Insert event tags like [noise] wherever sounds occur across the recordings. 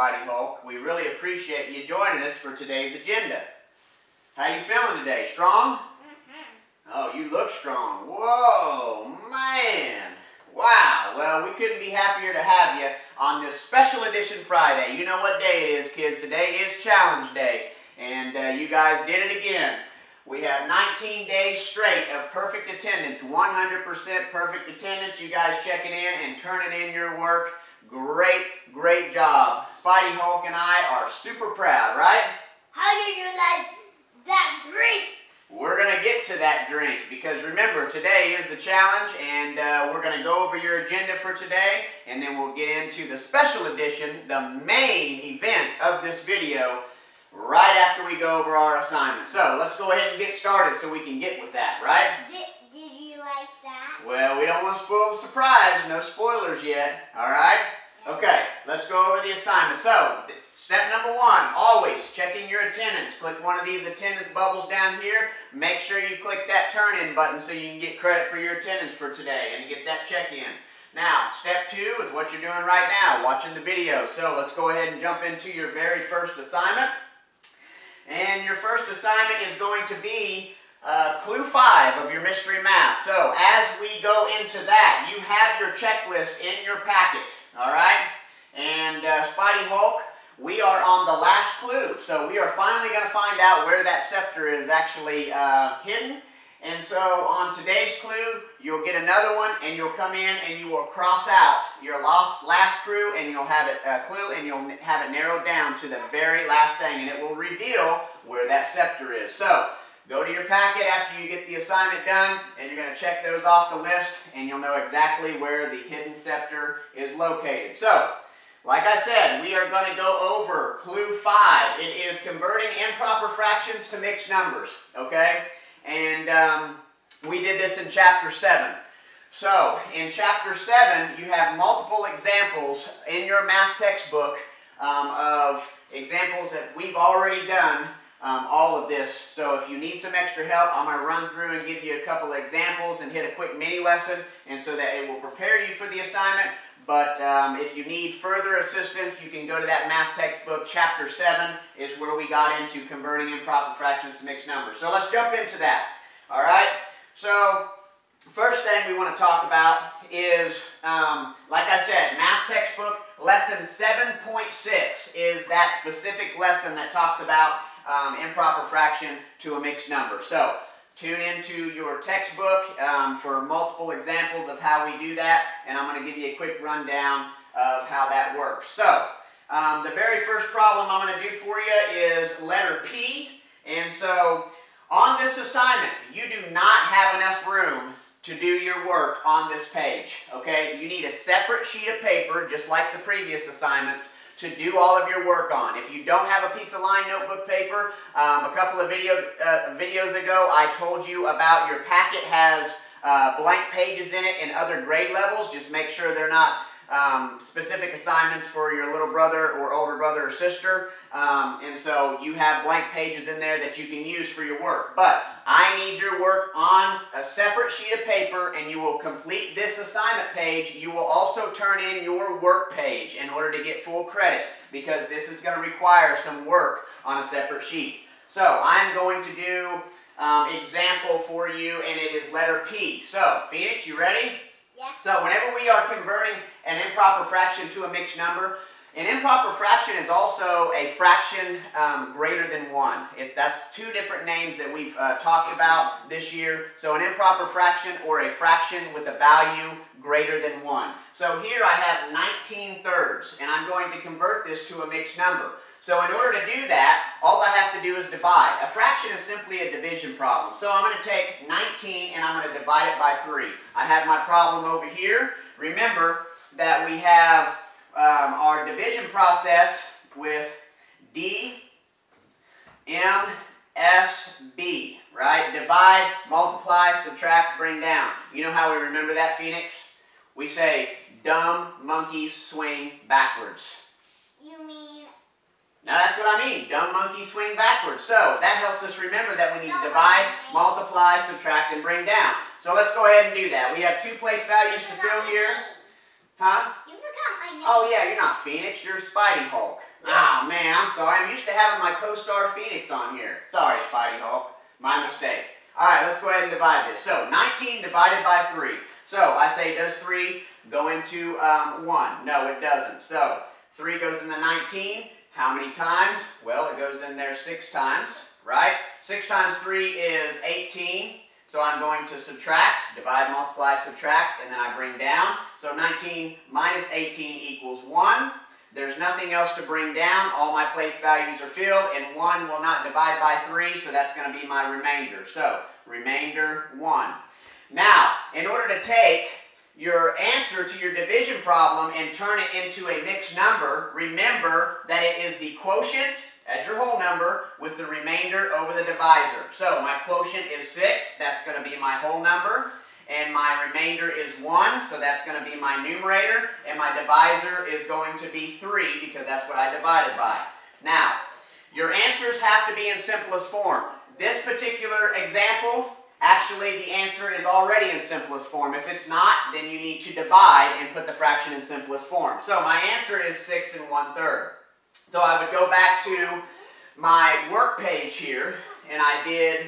Hulk. We really appreciate you joining us for today's agenda. How you feeling today? Strong? Mm-hmm. Oh, you look strong. Whoa, man. Wow. Well, we couldn't be happier to have you on this special edition Friday. You know what day it is, kids. Today is Challenge Day. And uh, you guys did it again. We have 19 days straight of perfect attendance, 100% perfect attendance. You guys checking in and turning in your work. Great, great job. Spidey Hulk and I are super proud, right? How did you like that drink? We're going to get to that drink because remember, today is the challenge and uh, we're going to go over your agenda for today and then we'll get into the special edition, the main event of this video right after we go over our assignment. So let's go ahead and get started so we can get with that, right? Did, did you like that? Well, we don't want to spoil the surprise. No spoilers yet, all right? Okay, let's go over the assignment. So, step number one, always checking your attendance. Click one of these attendance bubbles down here. Make sure you click that turn-in button so you can get credit for your attendance for today and get that check-in. Now, step two is what you're doing right now, watching the video. So let's go ahead and jump into your very first assignment. And your first assignment is going to be uh, clue five of your mystery math. So as we go into that, you have your checklist in your packet, all right? And uh, Spidey Hulk, we are on the last clue. So we are finally going to find out where that scepter is actually uh, hidden. And so on today's clue, you'll get another one and you'll come in and you will cross out your last, last clue and you'll have it uh, clue and you'll have it narrowed down to the very last thing and it will reveal where that scepter is. So go to your packet after you get the assignment done and you're going to check those off the list and you'll know exactly where the hidden scepter is located. So like I said, we are going to go over clue five. It is converting improper fractions to mixed numbers, okay? And um, we did this in chapter 7. So, in chapter 7, you have multiple examples in your math textbook um, of examples that we've already done um, all of this. So if you need some extra help, I'm going to run through and give you a couple examples and hit a quick mini lesson and so that it will prepare you for the assignment. But um, if you need further assistance, you can go to that math textbook. Chapter 7 is where we got into converting improper fractions to mixed numbers. So let's jump into that. All right? So first thing we want to talk about is, um, like I said, math textbook lesson 7.6 is that specific lesson that talks about um, improper fraction to a mixed number. So tune into your textbook um, for multiple examples of how we do that, and I'm going to give you a quick rundown of how that works. So um, the very first problem I'm going to do for you is letter P, and so on this assignment, you do not have enough room to do your work on this page, okay? You need a separate sheet of paper, just like the previous assignments, to do all of your work on. If you don't have a piece of line notebook paper, um, a couple of video, uh, videos ago I told you about your packet has uh, blank pages in it in other grade levels. Just make sure they're not um, specific assignments for your little brother or older brother or sister. Um, and so you have blank pages in there that you can use for your work. But I need your work on a separate sheet of paper and you will complete this assignment page. You will also turn in your work page in order to get full credit because this is going to require some work on a separate sheet. So I'm going to do um, example for you and it is letter P. So Phoenix, you ready? So whenever we are converting an improper fraction to a mixed number, an improper fraction is also a fraction um, greater than 1. If that's two different names that we've uh, talked about this year. So an improper fraction or a fraction with a value greater than 1. So here I have 19 thirds, and I'm going to convert this to a mixed number. So in order to do that, all I have to do is divide. A fraction is simply a division problem. So I'm going to take 19 and I'm going to divide it by 3. I have my problem over here. Remember that we have um, our division process with D, M, S, B, right? Divide, multiply, subtract, bring down. You know how we remember that, Phoenix? We say, dumb monkeys swing backwards. You mean Now that's what I mean. Dumb monkeys swing backwards. So that helps us remember that we need to divide, multiply, subtract, and bring down. So let's go ahead and do that. We have two place values to fill here. Huh? You forgot my name. Oh yeah, you're not Phoenix, you're Spidey Hulk. Ah man, I'm sorry. I'm used to having my co-star Phoenix on here. Sorry, Spidey Hulk. My mistake. Alright, let's go ahead and divide this. So 19 divided by 3. So I say, does 3 go into um, 1? No, it doesn't. So 3 goes into 19. How many times? Well, it goes in there 6 times, right? 6 times 3 is 18. So I'm going to subtract, divide, multiply, subtract, and then I bring down. So 19 minus 18 equals 1. There's nothing else to bring down. All my place values are filled, and 1 will not divide by 3, so that's going to be my remainder. So, remainder 1. Now, in order to take your answer to your division problem and turn it into a mixed number, remember that it is the quotient as your whole number with the remainder over the divisor. So my quotient is 6, that's going to be my whole number. And my remainder is 1, so that's going to be my numerator. And my divisor is going to be 3 because that's what I divided by. Now, your answers have to be in simplest form. This particular example, actually the answer is already in simplest form. If it's not, then you need to divide and put the fraction in simplest form. So my answer is 6 and 1 third. So I would go back to my work page here, and I did,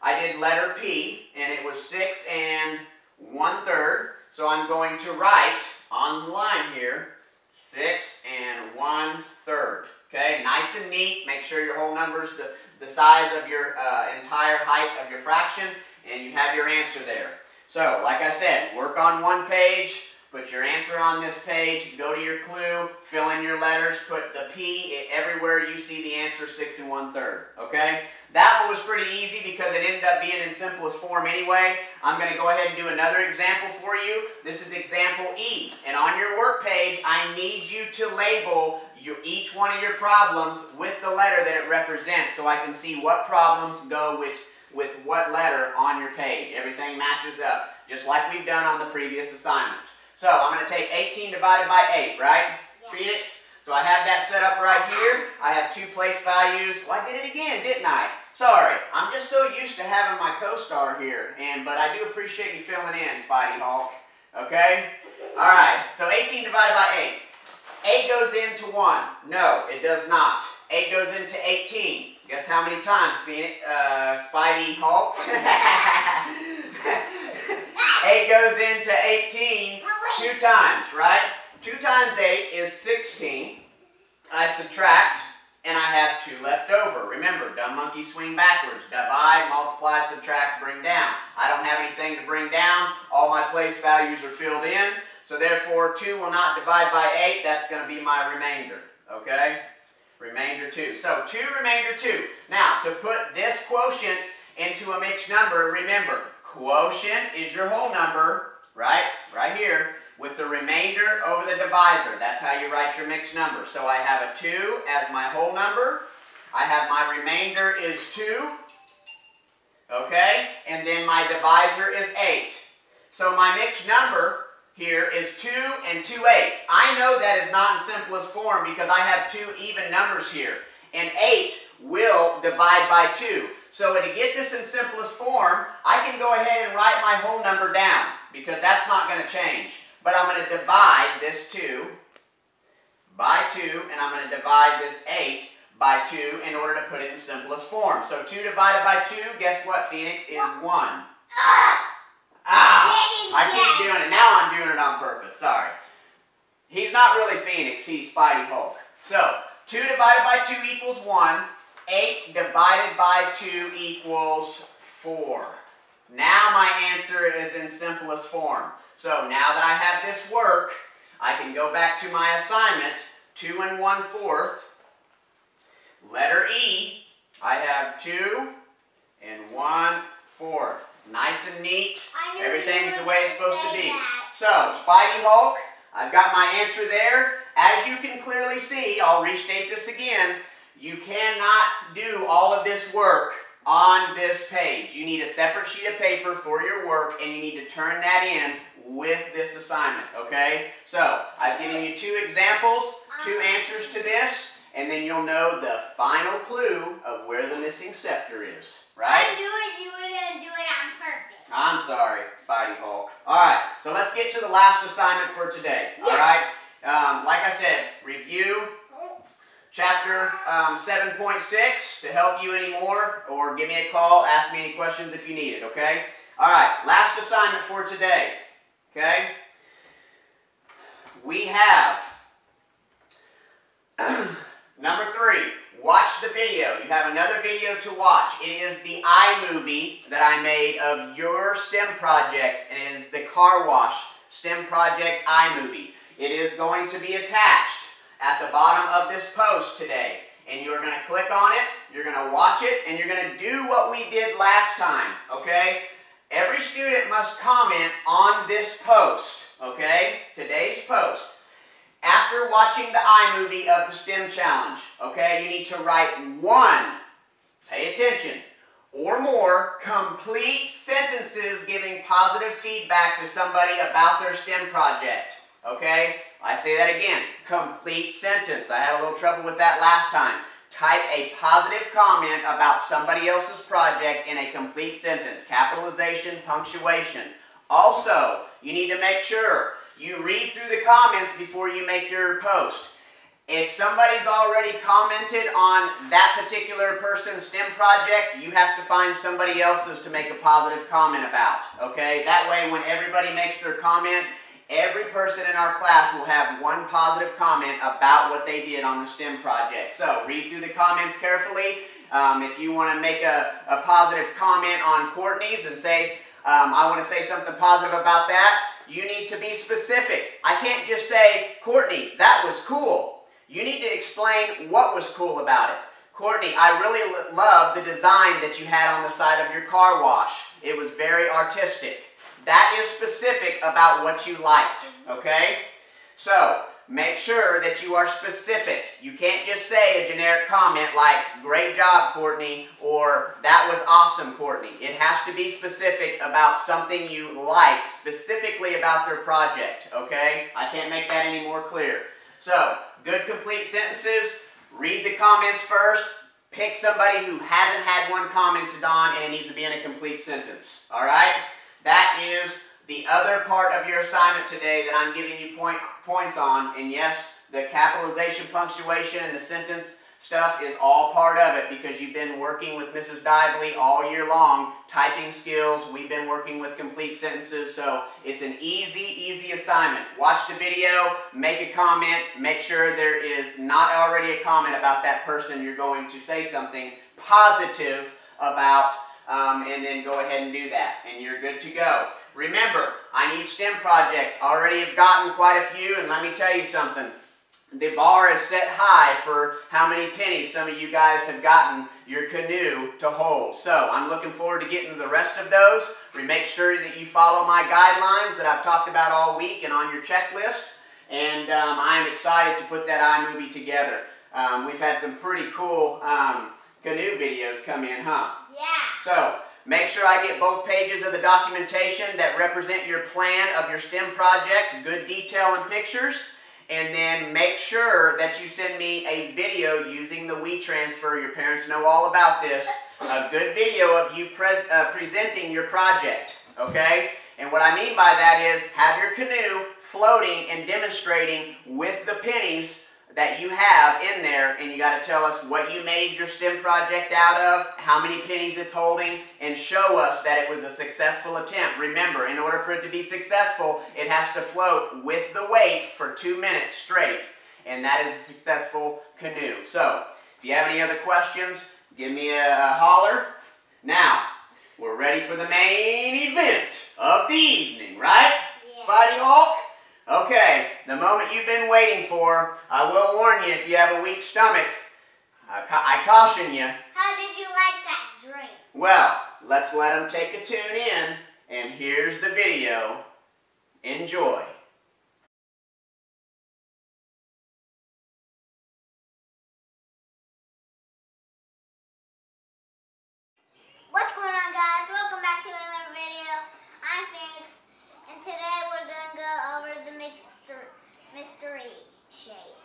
I did letter P, and it was 6 and 1 third. So I'm going to write on the line here, 6 and 1 third. Okay, nice and neat. Make sure your whole number's the, the size of your uh, entire height of your fraction, and you have your answer there. So, like I said, work on one page, Put your answer on this page, go to your clue, fill in your letters, put the P everywhere you see the answer 6 and 1 third, okay? That one was pretty easy because it ended up being in simplest form anyway. I'm going to go ahead and do another example for you. This is example E. And on your work page, I need you to label your, each one of your problems with the letter that it represents so I can see what problems go with, with what letter on your page. Everything matches up, just like we've done on the previous assignments. So I'm going to take 18 divided by 8, right? Yeah. Phoenix? So I have that set up right here. I have two place values. Well, I did it again, didn't I? Sorry. I'm just so used to having my co-star here. and But I do appreciate you filling in, Spidey Hulk. Okay? All right. So 18 divided by 8. 8 goes into 1. No, it does not. 8 goes into 18. Guess how many times, Phoenix, uh, Spidey Hulk? [laughs] 8 goes into 18 two times, right? 2 times 8 is 16. I subtract, and I have 2 left over. Remember, dumb monkey swing backwards. Divide, multiply, subtract, bring down. I don't have anything to bring down. All my place values are filled in. So therefore, 2 will not divide by 8. That's going to be my remainder. Okay? Remainder 2. So 2 remainder 2. Now, to put this quotient into a mixed number, remember, quotient is your whole number, right? Right here, with the remainder over the divisor. That's how you write your mixed number. So I have a 2 as my whole number. I have my remainder is 2. Okay? And then my divisor is 8. So my mixed number here is 2 and 2 eighths. I know that is not in simplest form because I have two even numbers here. And 8 will divide by 2. So to get this in simplest form, I can go ahead and write my whole number down because that's not going to change. But I'm going to divide this 2 by 2, and I'm going to divide this 8 by 2 in order to put it in simplest form. So 2 divided by 2, guess what, Phoenix, is 1. Ah! I keep doing it. Now I'm doing it on purpose. Sorry. He's not really Phoenix. He's Spidey Hulk. So, 2 divided by 2 equals 1. 8 divided by 2 equals 4. Now my answer is in simplest form. So now that I have this work, I can go back to my assignment, 2 and 1 fourth. Letter E, I have 2 and 1 fourth. Nice and neat. Everything's the way it's supposed to be. That. So, Spidey Hulk, I've got my answer there. As you can clearly see, I'll restate this again. You cannot do all of this work on this page. You need a separate sheet of paper for your work and you need to turn that in with this assignment, okay? So, I've given you two examples, two answers to this, and then you'll know the final clue of where the missing scepter is, right? I knew it, you were going to do it on purpose. I'm sorry, Spidey Hulk. All right, so let's get to the last assignment for today, yes. all right? Um, like I said, review chapter um, 7.6 to help you anymore, or give me a call, ask me any questions if you need it, okay? All right, last assignment for today, okay? We have [clears throat] number three, watch the video. You have another video to watch. It is the iMovie that I made of your STEM projects, and it is the car wash STEM project iMovie. It is going to be attached at the bottom of this post today. And you're going to click on it, you're going to watch it, and you're going to do what we did last time, okay? Every student must comment on this post, okay? Today's post. After watching the iMovie of the STEM challenge, okay, you need to write one, pay attention, or more complete sentences giving positive feedback to somebody about their STEM project. Okay? I say that again. Complete sentence. I had a little trouble with that last time. Type a positive comment about somebody else's project in a complete sentence. Capitalization, punctuation. Also, you need to make sure you read through the comments before you make your post. If somebody's already commented on that particular person's STEM project, you have to find somebody else's to make a positive comment about. Okay? That way, when everybody makes their comment, every person in our class will have one positive comment about what they did on the STEM project. So, read through the comments carefully. Um, if you want to make a, a positive comment on Courtney's and say, um, I want to say something positive about that, you need to be specific. I can't just say, Courtney, that was cool. You need to explain what was cool about it. Courtney, I really love the design that you had on the side of your car wash. It was very artistic. That is specific about what you liked, mm-hmm. okay? So, make sure that you are specific. You can't just say a generic comment like, great job, Courtney, or that was awesome, Courtney. It has to be specific about something you like, specifically about their project, okay? I can't make that any more clear. So, good complete sentences. Read the comments first. Pick somebody who hasn't had one commented on and it needs to be in a complete sentence. All right? That is the other part of your assignment today that I'm giving you point, points on. And yes, the capitalization, punctuation, and the sentence stuff is all part of it because you've been working with Mrs. Dively all year long. Typing skills, we've been working with complete sentences, so it's an easy, easy assignment. Watch the video, make a comment, make sure there is not already a comment about that person you're going to say something positive about, um, and then go ahead and do that, and you're good to go. Remember, I need STEM projects. Already have gotten quite a few, and let me tell you something the bar is set high for how many pennies some of you guys have gotten your canoe to hold. So I'm looking forward to getting to the rest of those. We make sure that you follow my guidelines that I've talked about all week and on your checklist. And um, I'm excited to put that iMovie together. Um, we've had some pretty cool um, canoe videos come in, huh? Yeah. So make sure I get both pages of the documentation that represent your plan of your STEM project, good detail and pictures. And then make sure that you send me a video using the WeTransfer. Your parents know all about this. A good video of you pres uh, presenting your project, okay? And what I mean by that is have your canoe floating and demonstrating with the pennies that you have in there and you got to tell us what you made your STEM project out of, how many pennies it's holding, and show us that it was a successful attempt. Remember, in order for it to be successful, it has to float with the weight for two minutes straight, and that is a successful canoe. So, if you have any other questions, give me a, a holler. Now, we're ready for the main event of the evening, right? Yeah. Spidey Hulk? Okay, the moment you've been waiting for, I will warn you if you have a weak stomach, I, ca I caution you. How did you like that drink? Well, let's let them take a tune in, and here's the video. Enjoy. What's going on guys? Welcome back to another video. I'm Phoenix and today we're going to go over the mystery, mystery shake.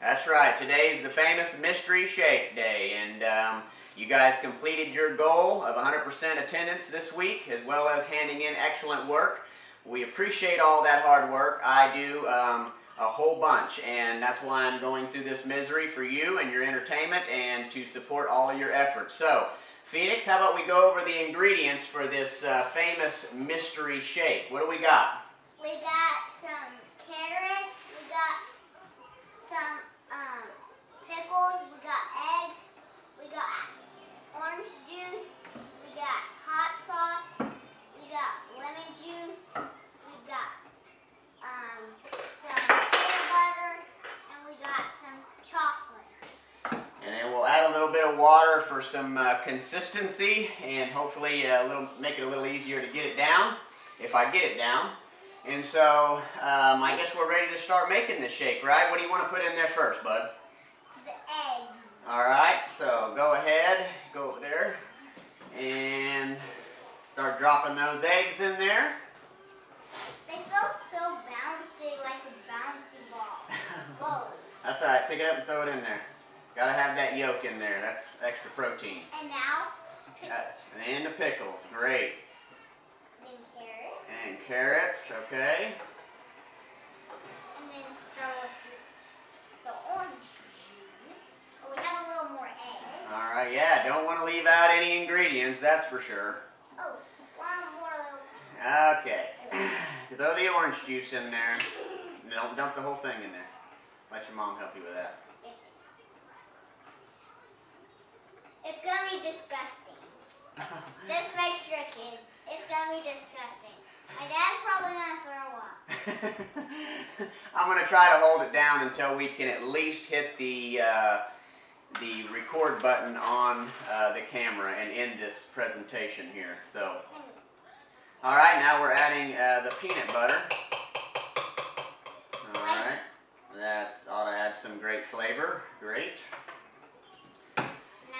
That's right. Today is the famous Mystery Shake Day, and um, you guys completed your goal of 100% attendance this week, as well as handing in excellent work. We appreciate all that hard work. I do. Um, a whole bunch. And that's why I'm going through this misery for you and your entertainment and to support all of your efforts. So, Phoenix, how about we go over the ingredients for this uh, famous mystery shake? What do we got? We got some carrots. We got some um, pickles. We got eggs. We got orange juice. We got hot sauce. We got lemon juice. We got um, some peanut butter. And we got some chocolate. And then we'll add a little bit of water for some uh, consistency and hopefully a little, make it a little easier to get it down, if I get it down. And so um, I guess we're ready to start making this shake, right? What do you want to put in there first, bud? The eggs. All right, so go ahead, go over there, and start dropping those eggs in there. They feel so bouncy, like a bouncy ball. [laughs] That's all right, pick it up and throw it in there. Gotta have that yolk in there, that's extra protein. And now, Uh, And the pickles, great. then carrot. And carrots, okay. And then start with the orange juice. Oh, we have a little more egg. All right, yeah, don't want to leave out any ingredients, that's for sure. Oh, one more little Okay, [clears throat] throw the orange juice in there. Don't dump the whole thing in there. Let your mom help you with that. It's gonna be disgusting. [laughs] Just make sure, kids. It's gonna be disgusting. My dad's probably gonna throw up. [laughs] I'm gonna try to hold it down until we can at least hit the uh, the record button on uh, the camera and end this presentation here. So, all right, now we're adding uh, the peanut butter. All right, that's ought to add some great flavor. Great.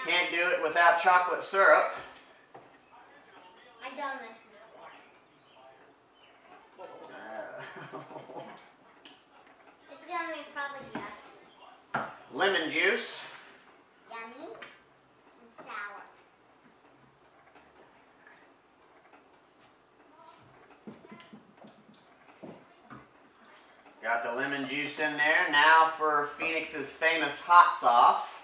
Can't do it without chocolate syrup. I've done this before. Uh, [laughs] It's gonna be probably yucky. lemon juice. Yummy and sour. Got the lemon juice in there. Now for Phoenix's famous hot sauce.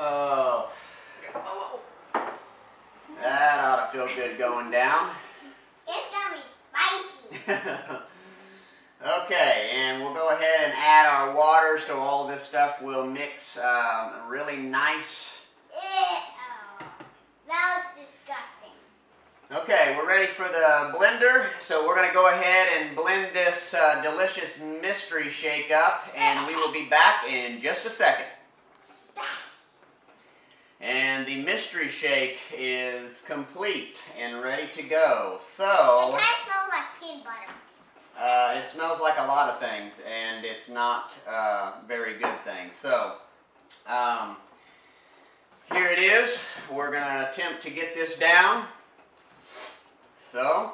Oh, that ought to feel good going down. It's gonna be spicy. [laughs] okay, and we'll go ahead and add our water so all this stuff will mix um, really nice. Oh, that was disgusting. Okay, we're ready for the blender, so we're going to go ahead and blend this uh, delicious mystery shake up, and we will be back in just a second. And the mystery shake is complete and ready to go. So. It kind of smells like peanut butter. uh, it smells like a lot of things, and it's not uh, very good things. So, um, here it is. We're going to attempt to get this down. So,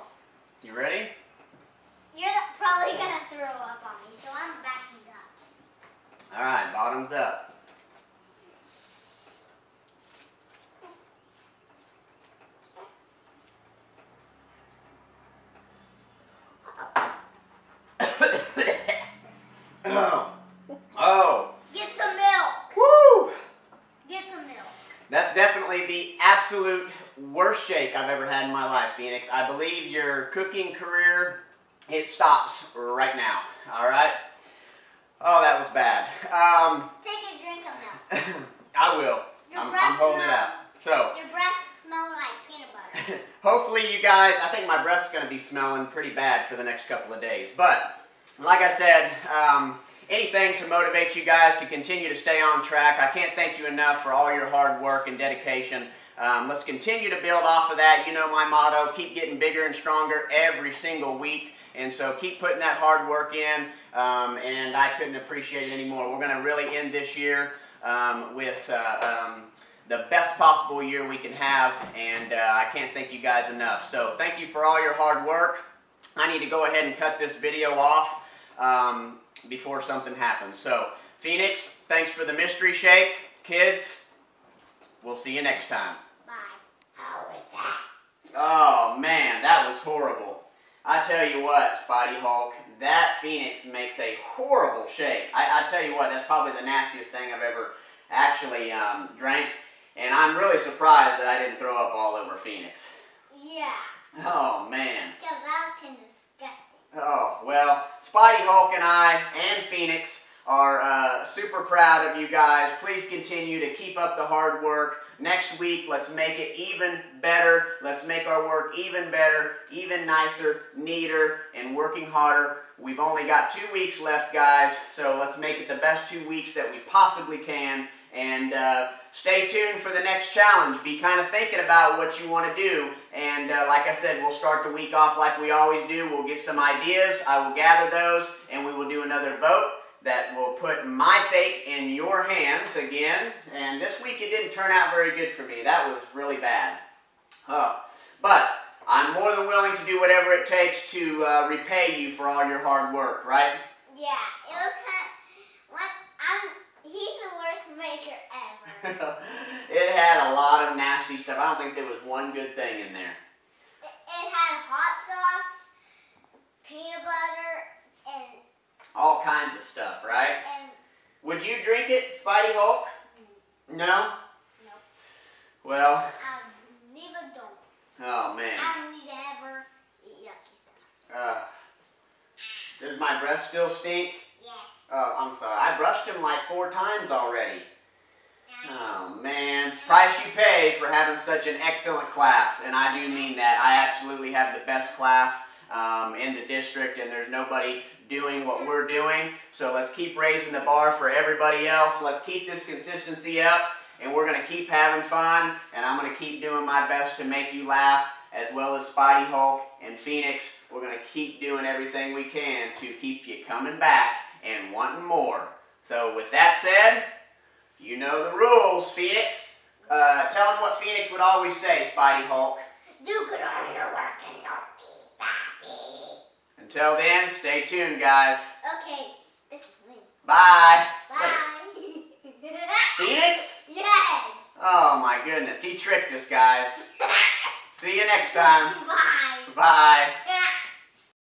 you ready? You're probably gonna throw up on me, so I'm backing up. All right, bottoms up. oh, oh, Get some milk. woo! Get some milk. That's definitely the absolute worst shake I've ever had in my life, Phoenix. I believe your cooking career, it stops right now. All right? Oh, that was bad. Um, Take a drink of milk. [laughs] I will. Your I'm, I'm holding it out. So, Your breath smells like peanut butter. [laughs] hopefully you guys, I think my breath's going to be smelling pretty bad for the next couple of days. But, like I said, um, anything to motivate you guys to continue to stay on track. I can't thank you enough for all your hard work and dedication. Um, let's continue to build off of that. You know my motto, keep getting bigger and stronger every single week. And so keep putting that hard work in, um, and I couldn't appreciate it anymore. We're going to really end this year um, with uh, um, the best possible year we can have, and uh, I can't thank you guys enough. So thank you for all your hard work. I need to go ahead and cut this video off um, before something happens. So Phoenix, thanks for the mystery shake. Kids, we'll see you next time. Bye. How was that? Oh man, that was horrible. I tell you what, Spidey Hulk, that Phoenix makes a horrible shake. I, I tell you what, that's probably the nastiest thing I've ever actually um, drank. And I'm really surprised that I didn't throw up all over Phoenix. Yeah. Oh, man. Because that was kind of disgusting. Oh, well, Spidey Hulk and I and Phoenix are uh, super proud of you guys. Please continue to keep up the hard work. Next week, let's make it even better. Let's make our work even better, even nicer, neater, and working harder. We've only got two weeks left, guys, so let's make it the best two weeks that we possibly can. And uh, stay tuned for the next challenge. Be kind of thinking about what you want to do. And uh, like I said, we'll start the week off like we always do. We'll get some ideas. I will gather those, and we will do another vote that will put my fate in your hands again. And this week it didn't turn out very good for me. That was really bad. Oh, but I'm more than willing to do whatever it takes to uh, repay you for all your hard work, right? Yeah, it was kind of, what, I'm, he's the ever. [laughs] it had a lot of nasty stuff. I don't think there was one good thing in there. It, it had hot sauce, peanut butter, and, All kinds of stuff, right? and Would you drink it, Spidey Hulk? No? No. Well, I neither don't. oh man. I don't need to ever eat yucky stuff. Uh, does my breath still stink? Yes. Oh, I'm sorry. I brushed him like four times already. Oh man, price you pay for having such an excellent class, and I do mean that. I absolutely have the best class um, in the district, and there's nobody doing what we're doing. So let's keep raising the bar for everybody else. Let's keep this consistency up, and we're gonna keep having fun, and I'm gonna keep doing my best to make you laugh, as well as Spidey Hulk and Phoenix. We're gonna keep doing everything we can to keep you coming back and wanting more. So with that said. You know the rules, Phoenix. Uh, tell them what Phoenix would always say, Spidey Hulk. do good on your work and don't be happy. Until then, stay tuned, guys. Okay, it's me. Bye. Bye. [laughs] Phoenix? yes. Oh my goodness, he tricked us, guys. [laughs] See you next time. Bye. Bye. [laughs]